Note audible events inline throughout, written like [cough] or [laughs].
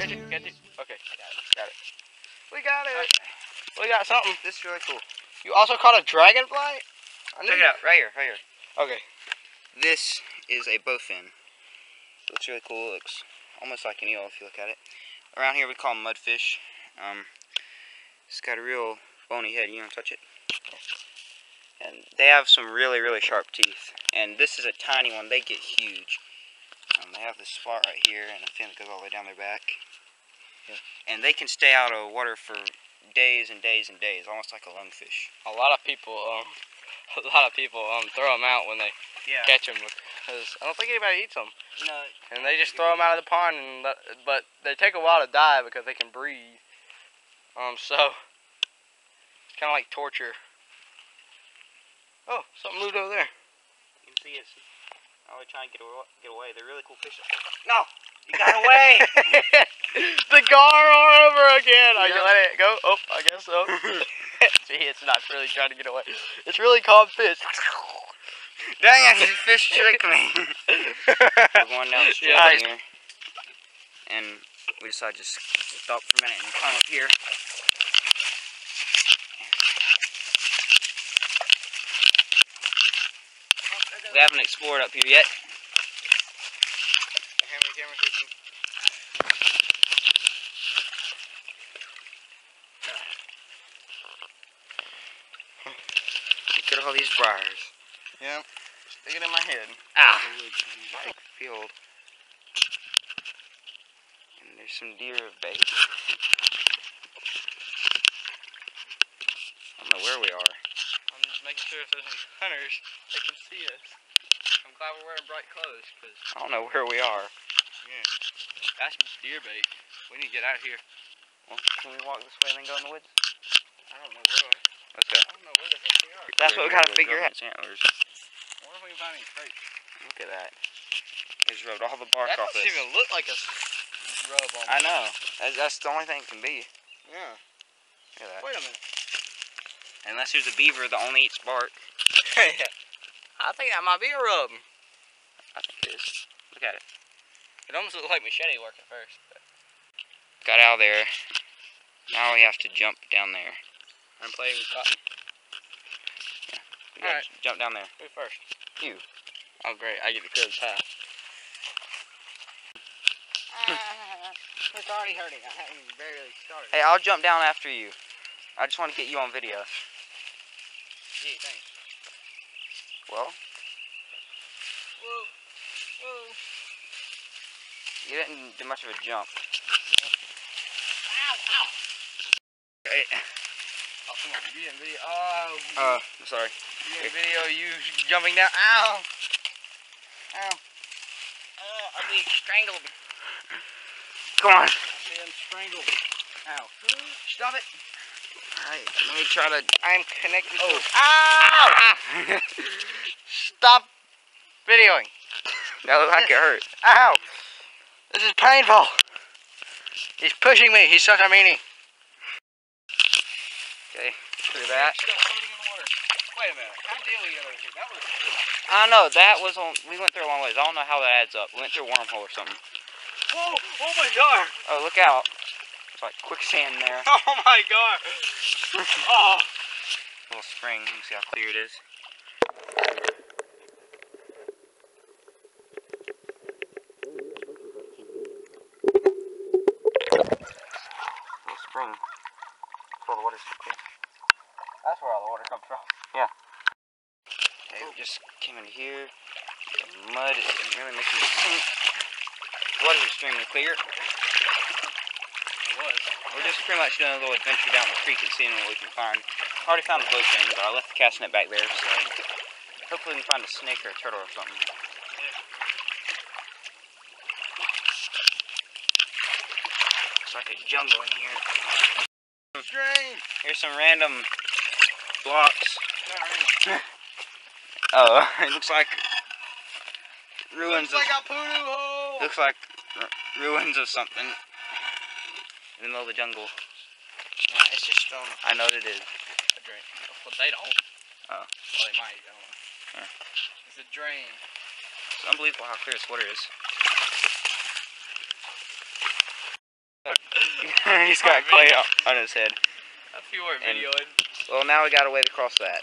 we got it. Okay. We got something. This is really cool. You also caught a dragonfly? I Check it out, right here, right here. Okay. This is a bowfin. Looks really cool. It looks almost like an eel if you look at it. Around here we call them mudfish. Um, it's got a real bony head. You to touch it? And they have some really, really sharp teeth. And this is a tiny one. They get huge. Um, they have this spot right here and a fin that goes all the way down their back. And they can stay out of water for days and days and days, almost like a lungfish. A lot of people, um, [laughs] a lot of people um throw them out when they Yeah. catch them because I don't think anybody eats them, No, and they just throw them out of the pond. And let, but they take a while to die because they can breathe. Um, so it's kind of like torture. Oh, something moved over there. You can see it's always trying to get away. Get away. They're really cool fish. No, you got away. [laughs] the gar are over again. Are you Yeah. letting it go? Oh, I guess so. [laughs] See, it's not really trying to get away. It's really calm fish. Dang it! This fish tricked me. [laughs] We're going down the stream Yeah. here, and we decided to just stop for a minute and climb up here. Oh, we haven't explored up here yet. Camera. Look at all these briars. Yeah, stick it in my head. Ah. Field. And there's some deer of bait. I don't know where we are. I'm just making sure if there's any hunters, they can see us. I'm glad we're wearing bright clothes, because, I don't know where we are. Yeah, that's deer bait. We need to get out of here. Well, can we walk this way and then go in the woods? I don't know where. Let's go. I don't know where the heck we are. That's what we gotta figure out. Antlers. I wonder if we can find any crates. Look at that. They just rubbed all the bark That off doesn't even look like a s- rub on I know. That's, that's the only thing it can be. Yeah. Look at that. Wait a minute. Unless there's a beaver that only eats bark. [laughs] I think that might be a rub. I think it is. Look at it. It almost looked like machete work at first. But Got out of there. Now we have to jump down there. I'm playing with cotton. We Alright. jump down there. Who first? You. Oh, great. I get to clear the path. [laughs] it's already hurting. I haven't even barely started. Hey, I'll jump down after you. I just want to get you on video. Gee, thanks. Well, Whoa. Whoa. You didn't do much of a jump. Ow, ow. Hey, Oh, come on. You didn't video. Oh. uh, I'm sorry. you didn't video you jumping down. Ow. Ow. Oh, I'm being strangled. Come on. Being strangled. Ow. Stop it. Alright, let me try to. I'm connected Oh. Ow! [laughs] Stop videoing. that looked like it hurt. [laughs] Ow! This is painful. He's pushing me. He's such a meanie. Okay, through that. Wait a minute. How did we get over here? That was. I don't know, that was on. We went through a long ways. I don't know how that adds up. We went through a wormhole or something. Whoa! Oh my god! Oh, look out. It's like quicksand there. [laughs] Oh my god! [laughs] Oh! little spring. You can see how clear it is. Little spring. That's where the water's from. That's where all the water comes from. Okay, we just came in here. The mud is really making me sink. The water's extremely clear. It was. We're just pretty much doing a little adventure down the creek and seeing what we can find. I already found the bowfin, but I left the cast net back there, so hopefully we can find a snake or a turtle or something. Looks like a jungle in here. Strange. Here's some random blocks. [laughs] Oh, [laughs] it looks like ruins Looks like of a poodoo hole. looks like ruins of something in the middle of the jungle. Nah, it's just stone. I know what it is. A drain. But they don't. Oh. Well, they might. I don't know. Huh. It's a drain. It's unbelievable how clear this water is. [laughs] He's got clay on [laughs] on his head. If you weren't And-. Well, now we got a way to cross that.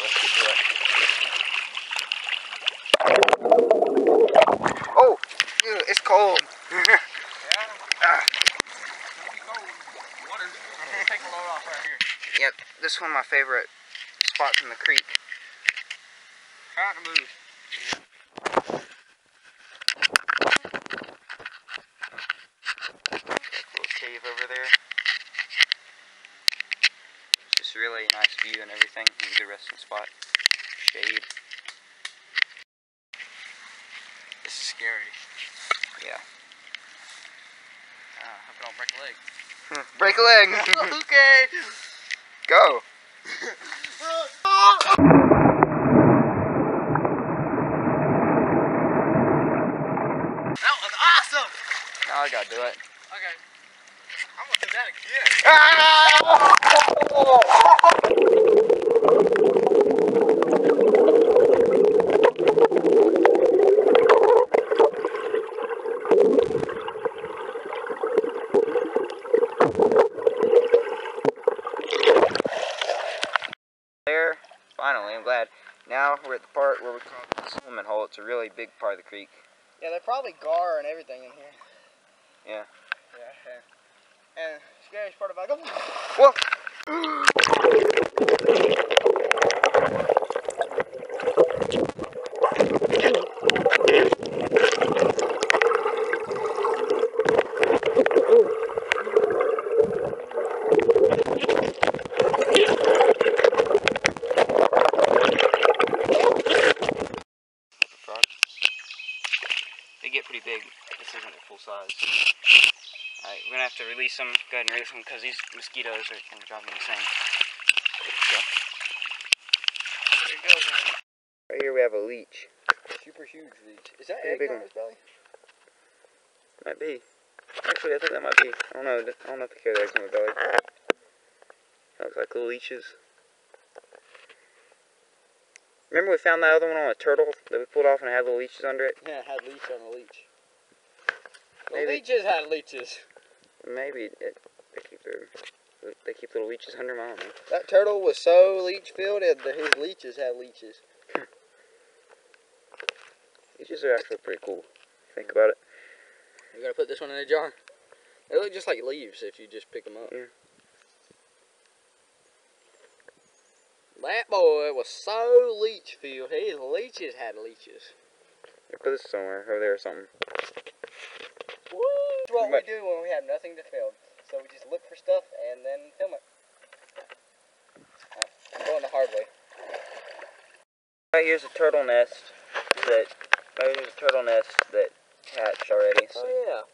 Let's get to it. Oh, ew, it's cold. yeah. [laughs] Ah. Right. Yep, this is one of my favorite spots in the creek. Try to move. Little cave over there. Just a really nice view and everything. A good resting spot. Shade. This is scary. Yeah. Ah, hope I don't break a leg. [laughs] Break a leg. [laughs] [laughs] okay. Go. That was awesome. Now I gotta do it. Okay. I'm gonna do that again. There. Finally, I'm glad. Now we're at the part where we call it the swimming hole. It's a really big part of the creek. Yeah, they're probably gar and everything in here. Yeah. Yeah, yeah. And scariest part about it. Whoa! They get pretty big. This isn't their full size. Alright, we're gonna have to release them. Go ahead and release them because these mosquitoes are gonna drive me insane. So, Here it goes, man. right here we have a leech. Super huge leech. Is that Pretty egg big on one. his belly? Might be. Actually, I think that might be. I don't know. I don't know if they carry eggs on their belly. That Looks like little leeches. Remember we found that other one on a turtle that we pulled off and it had little leeches under it? Yeah, it had leech on the leech. The Maybe. leeches had leeches. Maybe it, they keep their they keep little leeches under don't know. That turtle was so leech filled, and the- his leeches had leeches. [laughs] Leeches are actually pretty cool. Think about it. You gotta put this one in a jar. They look just like leaves if you just pick them up. Yeah. That boy was so leech filled. His leeches had leeches. Put this somewhere over there or something. That's what we do when we have nothing to film. So we just look for stuff and then film it. I'm going the hard way. Right here's a turtle nest that. Right here's a turtle nest that hatched already. So Oh yeah.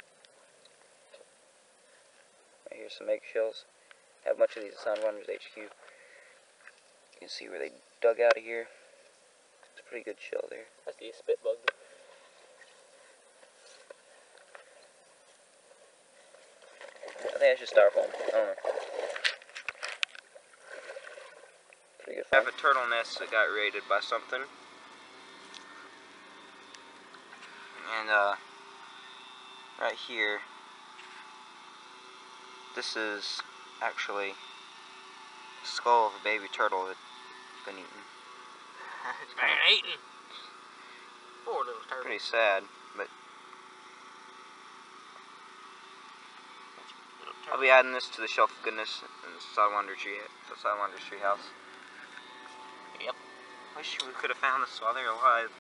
Right here's some eggshells. Have a bunch of these at Sidewinders HQ. You can see where they dug out of here. It's a pretty good shell there. That's the spit bug. I think it's just styrofoam. I don't know. Pretty good. I have a turtle nest that got raided by something. And uh, right here, this is actually the skull of a baby turtle that's been eaten. [laughs] it's been eaten. Poor little turtle. Pretty sad, but I'll be adding this to the shelf of goodness in the Sidewinder tree, the Sidewinder's tree house. Yep. Wish we could have found this while they're alive.